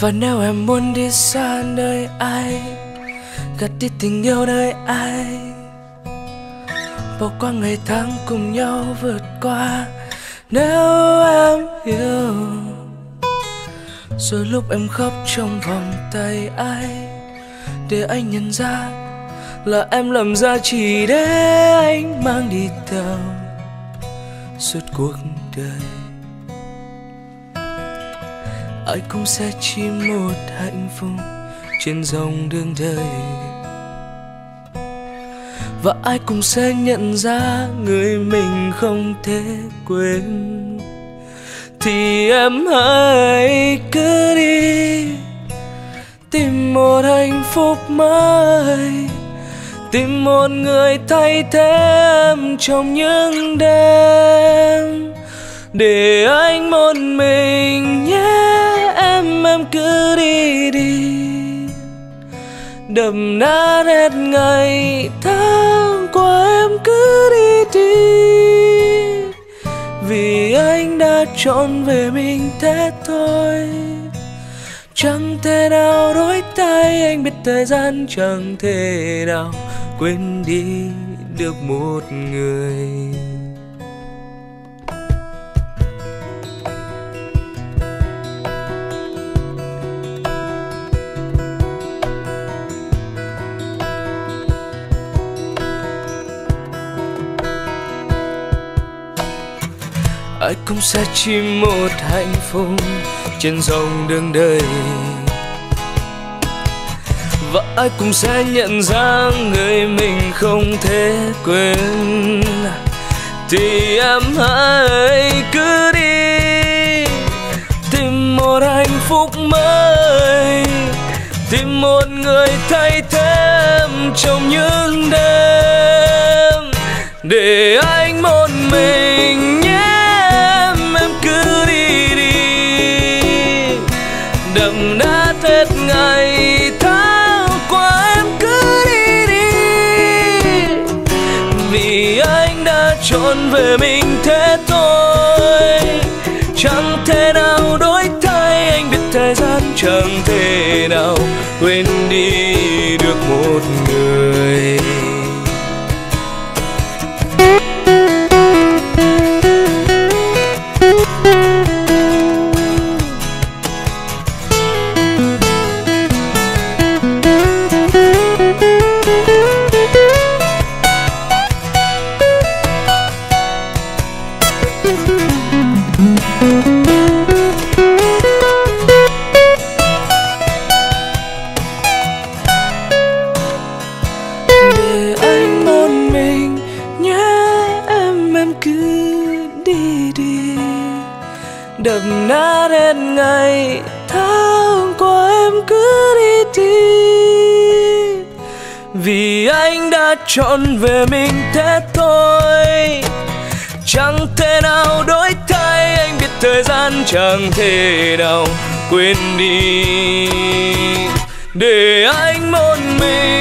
và nếu em muốn đi xa nơi ai gạt đi tình yêu nơi ai bỏ qua ngày tháng cùng nhau vượt qua, nếu em yêu, rồi lúc em khóc trong vòng tay ai để anh nhận ra là em làm ra chỉ để anh mang đi theo suốt cuộc đời ai cũng sẽ chỉ một hạnh phúc trên dòng đường đời. Và ai cũng sẽ nhận ra người mình không thể quên. Thì em hãy cứ đi, tìm một hạnh phúc mới. Tìm một người thay thế em trong những đêm, để anh một mình nhé em em cứ đi đi. Đầm nát hết ngày, tháng của em cứ đi đi. Vì anh đã chọn về mình thế thôi. Chẳng thể nào đổi tay anh biết thời gian, chẳng thể nào quên đi được một người. Ai cũng sẽ chỉ một hạnh phúc trên dòng đường đời. Và ai cũng sẽ nhận ra người mình không thể quên. Thì em hãy cứ đi, tìm một hạnh phúc mới. Tìm một người thay thế trong những vì anh đã chọn về mình thế thôi. Chẳng thể nào đổi thay, anh biết thời gian chẳng thể nào quên đi. Đập nát hết ngày. Tháng của em cứ đi tìm vì anh đã chọn về mình thế thôi. Chẳng thể nào đổi thay, anh biết thời gian chẳng thể nào quên đi. Để anh một mình.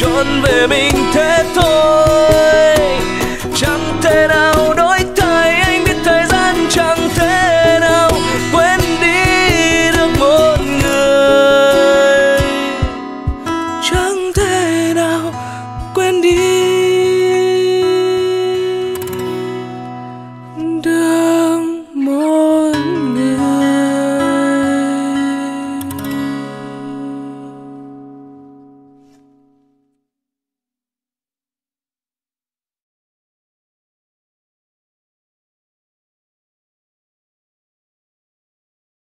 Anh đã